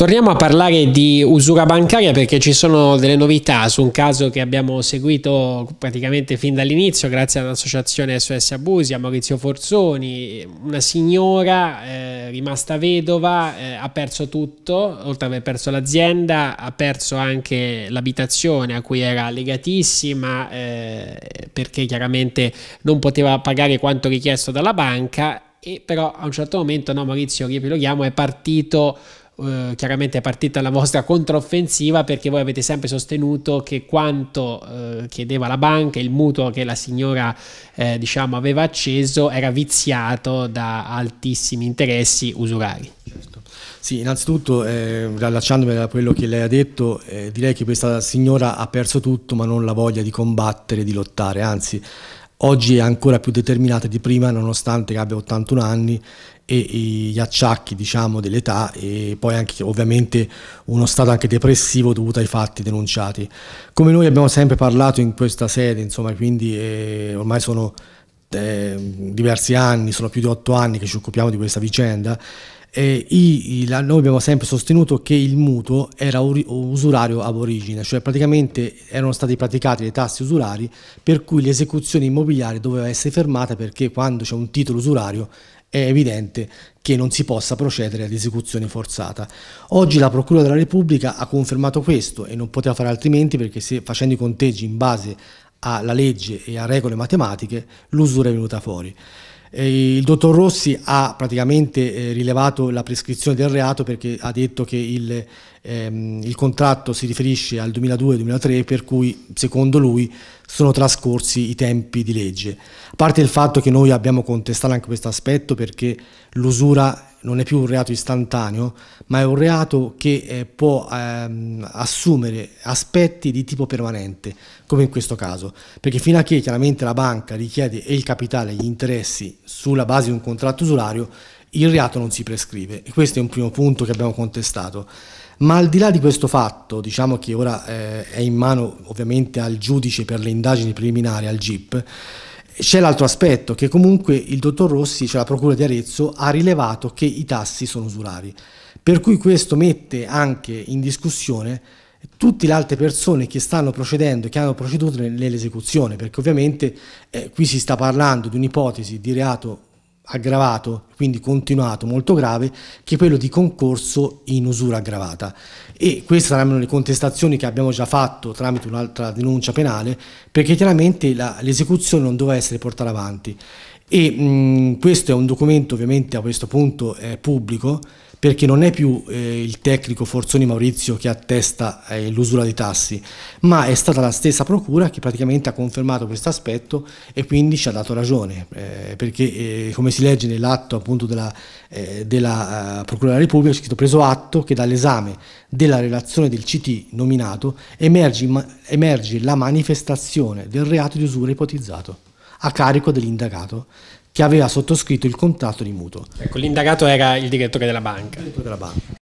Torniamo a parlare di usura bancaria perché ci sono delle novità su un caso che abbiamo seguito praticamente fin dall'inizio grazie all'associazione SOS Abusi, a Maurizio Forzoni, una signora eh, rimasta vedova eh, ha perso tutto, oltre ad aver perso l'azienda ha perso anche l'abitazione a cui era legatissima eh, perché chiaramente non poteva pagare quanto richiesto dalla banca e però a un certo momento no, Maurizio riepiloghiamo è partito eh, chiaramente è partita la vostra controffensiva perché voi avete sempre sostenuto che quanto eh, chiedeva la banca, il mutuo che la signora eh, diciamo, aveva acceso era viziato da altissimi interessi usurari. Certo. Sì, innanzitutto, eh, rilacciandomi da quello che lei ha detto, eh, direi che questa signora ha perso tutto ma non la voglia di combattere, di lottare, anzi oggi è ancora più determinata di prima nonostante abbia 81 anni e gli acciacchi diciamo, dell'età e poi anche ovviamente uno stato anche depressivo dovuto ai fatti denunciati. Come noi abbiamo sempre parlato in questa sede, insomma, quindi eh, ormai sono eh, diversi anni, sono più di otto anni che ci occupiamo di questa vicenda, eh, i, i, la, noi abbiamo sempre sostenuto che il mutuo era uri, usurario ab origine, cioè praticamente erano stati praticati le tasse usurari per cui l'esecuzione immobiliare doveva essere fermata perché quando c'è un titolo usurario è evidente che non si possa procedere ad esecuzione forzata. Oggi la Procura della Repubblica ha confermato questo e non poteva fare altrimenti perché se facendo i conteggi in base alla legge e a regole matematiche l'usura è venuta fuori. Il dottor Rossi ha praticamente eh, rilevato la prescrizione del reato perché ha detto che il, ehm, il contratto si riferisce al 2002-2003 per cui secondo lui sono trascorsi i tempi di legge. A parte il fatto che noi abbiamo contestato anche questo aspetto perché l'usura non è più un reato istantaneo, ma è un reato che eh, può ehm, assumere aspetti di tipo permanente, come in questo caso, perché fino a che chiaramente la banca richiede il capitale e gli interessi sulla base di un contratto usurario, il reato non si prescrive e questo è un primo punto che abbiamo contestato. Ma al di là di questo fatto, diciamo che ora eh, è in mano ovviamente al giudice per le indagini preliminari, al GIP, c'è l'altro aspetto che comunque il dottor Rossi, cioè la Procura di Arezzo, ha rilevato che i tassi sono usurari. Per cui questo mette anche in discussione tutte le altre persone che stanno procedendo, che hanno proceduto nell'esecuzione, perché ovviamente eh, qui si sta parlando di un'ipotesi di reato aggravato, quindi continuato, molto grave, che quello di concorso in usura aggravata. E queste saranno le contestazioni che abbiamo già fatto tramite un'altra denuncia penale, perché chiaramente l'esecuzione non doveva essere portata avanti. E mh, questo è un documento ovviamente a questo punto eh, pubblico, perché non è più eh, il tecnico Forzoni Maurizio che attesta eh, l'usura dei tassi, ma è stata la stessa procura che praticamente ha confermato questo aspetto e quindi ci ha dato ragione, eh, perché eh, come si legge nell'atto appunto della, eh, della uh, Procura della Repubblica c'è scritto preso atto che dall'esame della relazione del CT nominato emerge, emerge la manifestazione del reato di usura ipotizzato a carico dell'indagato che aveva sottoscritto il contratto di mutuo. Ecco, l'indagato era il direttore della banca. Il direttore della banca.